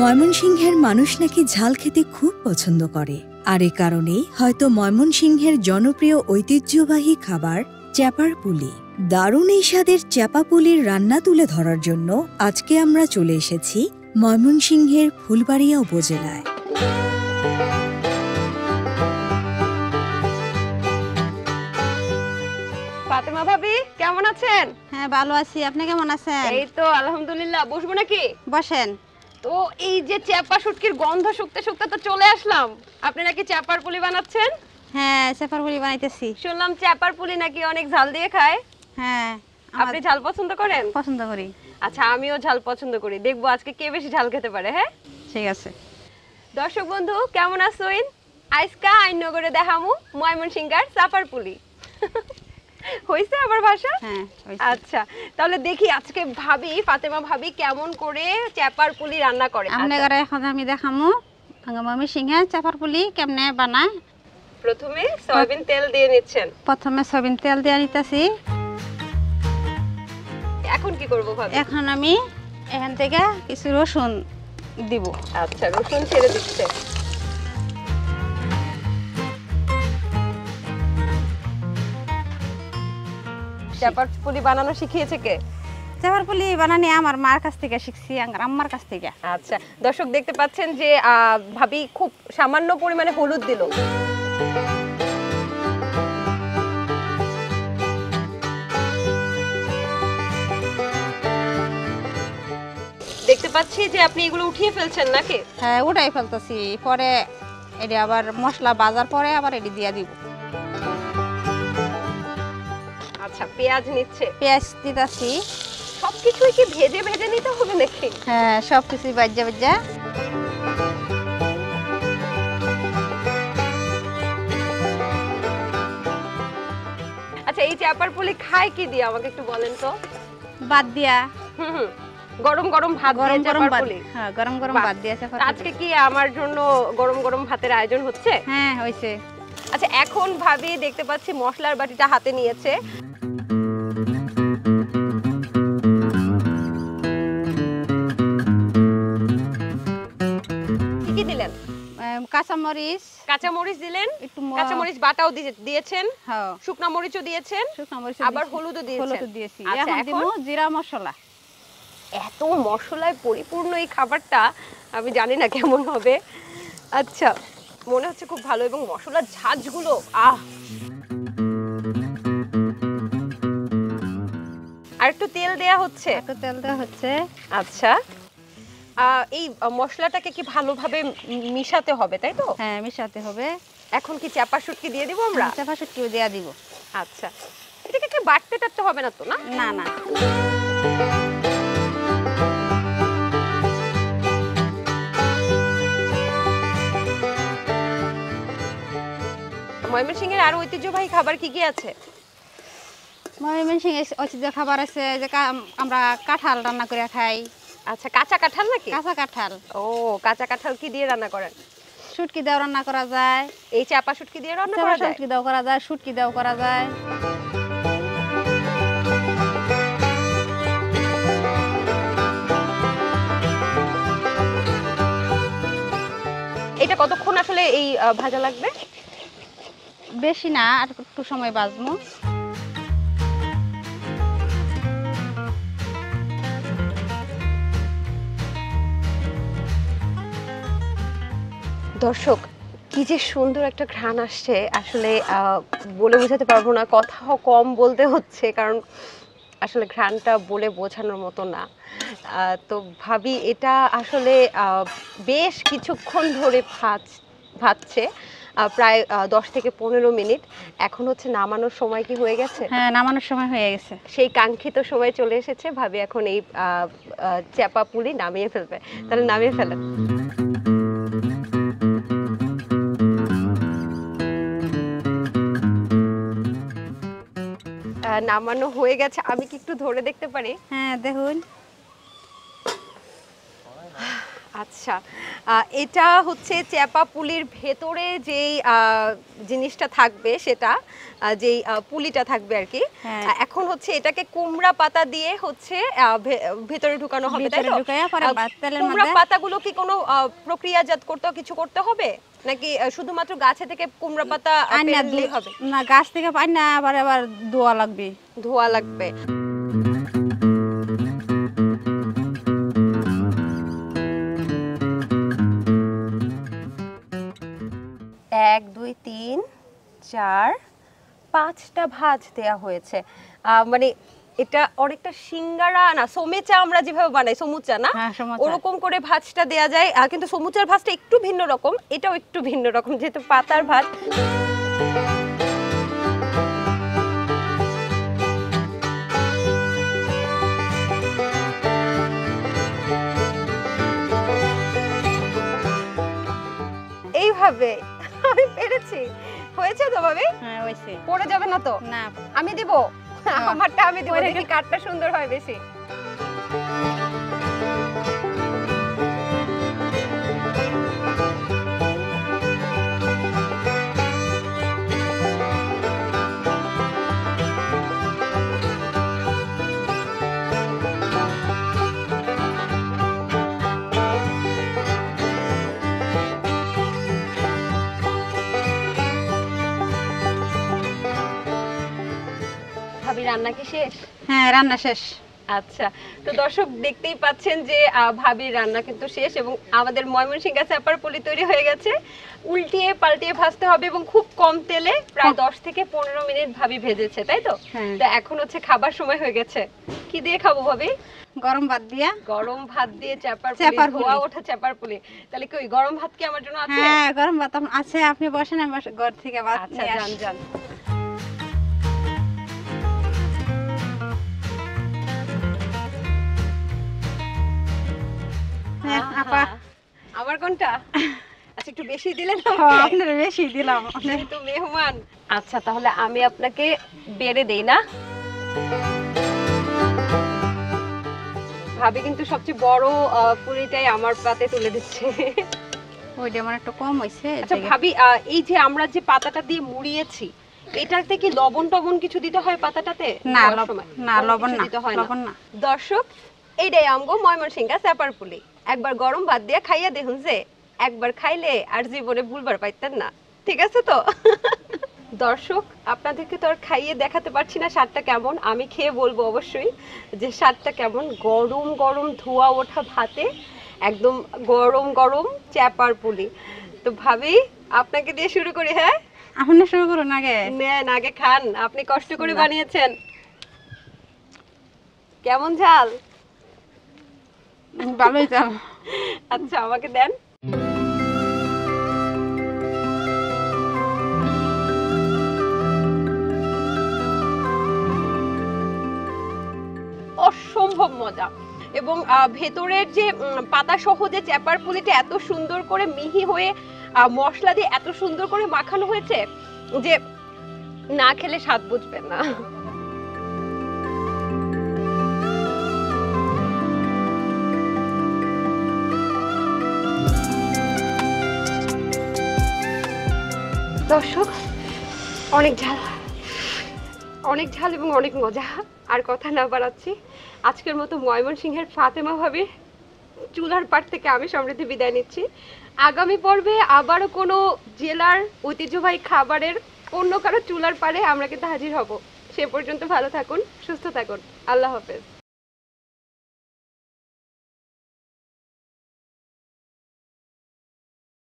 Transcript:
ময়মনসিংহের মানুষ নাকি ঝাল খেতে খুব পছন্দ করে। আর এ কারণেই হয়তো ময়মনসিংহের জনপ্রিয় ঐতিহ্যবাহী খাবার চ্যাপার পুলি দারুণ এই স্বাদের চ্যাপা পুলির রান্না তুলে ধরার জন্য আজকে আমরা চলে এসেছি ময়মনসিংহের ফুলবাড়িয়া উপজেলায়। ফাতেমা ভাবি কেমন আছেন? হ্যাঁ ভালো আছি। আপনি কেমন আছেন? এই তো আলহামদুলিল্লাহ। বসবো নাকি? বসেন। তো এই যে চ্যাপা শুটকির গন্ধ শুকতে শুকতে তো চলে আসলাম। আপনি নাকি চ্যাপার পুলি বানাচ্ছেন? হ্যাঁ সেফার পুলি বানাইতেছি। শুনলাম চ্যাপার পুলি নাকি অনেক ঝাল দিয়ে খায়। হ্যাঁ আপনি ঝাল পছন্দ করেন? পছন্দ করি। আচ্ছা আমিও ঝাল পছন্দ করি। দেখব আজকে কে বেশি ঝাল খেতে পারে হ্যাঁ? ঠিক আছে। দর্শক বন্ধু কেমন আছেন আইসকা আইনগরে দেখামু ময়মনসিংহার চাপার পুলি। হইছে আবার ভাষা? হ্যাঁ আচ্ছা তাহলে দেখি আজকে ভাবি ফাতেমা ভাবি কেমন করে চ্যাপার পুলি রান্না করে। আপনার আচ্ছা, এখন আমি দেখামু। আমি সিংহে চাপার পুলি কেমনে বানায়। প্রথমে সয়াবিন তেল দিয়ে নিচ্ছেন। প্রথমে সবিন তেল দিয়ে নিতেছি এখন কি করব ভাবি? এখন আমি এখান থেকে কিছু রসুন দিব। আচ্ছা রসুন ছেড়ে দিচ্ছে। চ্যাপার পুলি বানানো শিখিয়েছে কে? চাপার পুলি বানানি আমার মার কাছ থেকে শিখছি আমার আম্মার কাছ থেকে। আচ্ছা দর্শক দেখতে পাচ্ছেন যে ভাবি খুব সামান্য পরিমাণে হলুদ দিল। দেখতে পাচ্ছি যে আপনি এগুলো উঠিয়ে ফেলছেন নাকি? হ্যাঁ ওটাই ফেলতেছি। পরে এটি আবার মশলা বাজার পরে আবার এটি দিয়ে দিব। আচ্ছা পেঁয়াজ নিচ্ছে। পেঁয়াজ দিতেছি। সবকিছুই কি ভেজে ভেজে নিতে হবে নাকি? হ্যাঁ সব কিছুই বাজ্যা বাজ্যা আচ্ছা এই চাপার পুলি খায় কি দিয়ে? আমাকে একটু বলেন তো। বাদ দিয়া। হুম হুম। গরম গরম ভাত গরম হ্যাঁ গরম গরম আজকে কি আমার জন্য গরম গরম ভাতের আয়োজন হচ্ছে? হ্যাঁ হয়েছে। আচ্ছা এখন ভাবি দেখতে পাচ্ছি মশলার বাটিটা হাতে নিয়েছে। কাঁচামরিচ কাঁচা মরিচ দিলেন একটু ম- কাঁচা মরিচ বাটাও দিয়েছেন হ্যাঁ। শুকনা মরিচও দিয়েছেন শুকনো মরিচ আবার হলুদও দিয়েছেন। হলুদ দিয়েছি। আচ্ছা, এখন দিব জিরা মশলা। এত মশলায় পরিপূর্ণ এই খাবারটা আমি জানি না কেমন হবে। আচ্ছা মনে হচ্ছে খুব ভালো এবং মশলার ঝাঁঝগুলো আহ! আর একটু তেল দেয়া হচ্ছে? একটু তেল দেওয়া হচ্ছে। আচ্ছা। এই মশলাটাকে কি ভালোভাবে মিশাতে হবে তাই তো? হ্যাঁ মিশাতে হবে। এখন কি চাপা শুটকি দিয়ে দিব আমরা? চাপা শুটকিও দেওয়া দিব। আচ্ছা। এটাকে কি বাটতে টাটতে হবে না তো না? না না। ময়মনসিংহের আর ঐতিহ্যবাহী খাবার কি কি আছে? ময়মনসিং ঐতিহ্য খাবার আছে যে আমরা কাঁঠাল রান্না করে খাই। আচ্ছা কাঁচা কাঁঠাল নাকি? কাঁচা কাঁঠাল। ও কাঁচা কাঁঠাল কি দিয়ে রান্না করেন? শুটকি দেওয়া রান্না করা যায়। এই চাপা শুটকি দিয়ে রান্না করা যায়? শুটকি দেওয়া করা যায় শুটকি দেওয়া করা যায়। এটা কতক্ষণ আসলে এই ভাজা লাগবে? বেশি না আর একটু সময় বাজবো দর্শক কি যে সুন্দর একটা ঘ্রাণ আসছে। আসলে বলে বোঝাতে পারব না কথাও কম বলতে হচ্ছে কারণ আসলে ঘ্রাণটা বলে বোঝানোর মতো না। তো ভাবি এটা আসলে বেশ কিছুক্ষণ ধরে ভাজ ভাজছে প্রায় দশ থেকে পনেরো মিনিট। এখন হচ্ছে নামানোর সময় কি হয়ে গেছে? হ্যাঁ নামানোর সময় হয়ে গেছে। সেই কাঙ্ক্ষিত সময় চলে এসেছে। ভাবি এখন এই চ্যাপা পুলি নামিয়ে ফেলবে। তাহলে নামিয়ে ফেলেন। নামানো হয়ে গেছে আমি কি একটু ধরে দেখতে পারি? হ্যাঁ দেখুন। আচ্ছা এটা হচ্ছে চ্যাপা পুলির ভেতরে যেই জিনিসটা থাকবে সেটা যেই পুলিটা থাকবে আর কি। হ্যাঁ। এখন হচ্ছে এটাকে কুমড়া পাতা দিয়ে হচ্ছে ভেতরে ঢুকানো হবে তাই তো? কুমড়া পাতাগুলো কি কোনো প্রক্রিয়াজাত করতে কিছু করতে হবে? নাকি শুধুমাত্র গাছে থেকে কুমড়া পাতা হবে? না গাছ থেকে পাই না আবার আবার দোয়া লাগবে। ধোয়া লাগবে। এক দুই তিন চার পাঁচটা ভাঁজ দেয়া হয়েছে। আহ, মানে এটা অনেকটা সিঙ্গারা না সোমেচা আমরা যেভাবে বানাই সমুচা না? হ্যাঁ, ওরকম করে ভাজটা দেয়া যায় কিন্তু সমুচার ভাজটা একটু ভিন্ন রকম এটাও একটু ভিন্ন রকম যেহেতু পাতার ভাত। এইভাবে আমি পেরেছি। হয়েছে তো ভাবি? হ্যাঁ হয়েছে। পড়ে যাবে না তো? না। আমি দিব। আমারটা আমি দিব দেখি কাঠটা সুন্দর হয় বেশি। রান্না কি শেষ? হ্যাঁ রান্না শেষ। আচ্ছা তো দর্শক দেখতেই পাচ্ছেন যে ভাবির রান্না কিন্তু শেষ এবং আমাদের ময়মনসিংহ স্যাপার পলি তৈরি হয়ে গেছে। উল্টিয়ে পাল্টিয়ে ভাজতে হবে এবং খুব কম তেলে প্রায় দশ থেকে পনেরো মিনিট ভাবি ভেজেছে তাই তো? হ্যাঁ। তো এখন হচ্ছে খাবার সময় হয়ে গেছে। কি দিয়ে খাব ভাবি? গরম ভাত দিয়া। গরম ভাত দিয়ে চাপার পুলি চাপার পুলি। ওঠা চাপার পুলি। তাহলে কি ওই গরম ভাত কি আমার জন্য আছে? হ্যাঁ গরম ভাত আছে আপনি বসেন আমি ঘর থেকে ভাত আচ্ছা যান আসি। যান। হ্যাঁ, আপা। আমার কোনটা? আচ্ছা একটু বেশি দিলেন আপনার বেশি দিলাম। মেহমান। আচ্ছা তাহলে আমি আপনাকে বেড়ে দেই না? ভাবি কিন্তু সবচেয়ে বড় পুরিটাই আমার পাতে তুলে দিচ্ছে। ওইটা আমার একটু কম হয়েছে আচ্ছা ভাবি এই যে আমরা যে পাতাটা দিয়ে মুড়িয়েছি এটাতে কি লবণ টবণ কিছু দিতে হয় পাতাটাতে? না লবণ না দিতে হয় লবণ না। দর্শক এইটাই আমগো ময়মনসিংহা স্যাপার পুলি একবার গরম ভাত দিয়ে খাইয়া দেখুন যে একবার খাইলে আর জীবনে ভুলবার পাইতেন না। ঠিক আছে তো? দর্শক আপনাদেরকে তো আর খাইয়ে দেখাতে পারছি না স্বাদটা কেমন। আমি খেয়ে বলব অবশ্যই যে স্বাদটা কেমন। গরম গরম ধোয়া ওঠা ভাতে একদম গরম গরম চ্যাপার পুলি। তো ভাবি আপনাকে দিয়ে শুরু করি হ্যাঁ? আপনি শুরু করুন আগে। নেন আগে খান। আপনি কষ্ট করে বানিয়েছেন। কেমন ঝাল? ভালোই যাও আচ্ছা আমাকে দেন। অসম্ভব মজা। এবং ভেতরের যে পাতা সহ যে চ্যাপার পুলিটা এত সুন্দর করে মিহি হয়ে মশলা দিয়ে এত সুন্দর করে মাখানো হয়েছে যে না খেলে স্বাদ বুঝবেন না। দর্শক, অনেক ঝাল। অনেক ঝাল এবং অনেক মজা। আর কথা না বাড়াচ্ছি, আজকের মতো ময়মনসিংহের ফাতেমা ভাবে চুলার পাট থেকে আমি সমৃদ্ধি বিদায় নিচ্ছি। আগামী পর্বে আবারও কোনো জেলার ঐতিহ্যবাহী খাবারের অন্য কারও চুলার পারে আমরা কিন্তু হাজির হব। সে পর্যন্ত ভালো থাকুন, সুস্থ থাকুন। আল্লাহ হাফেজ।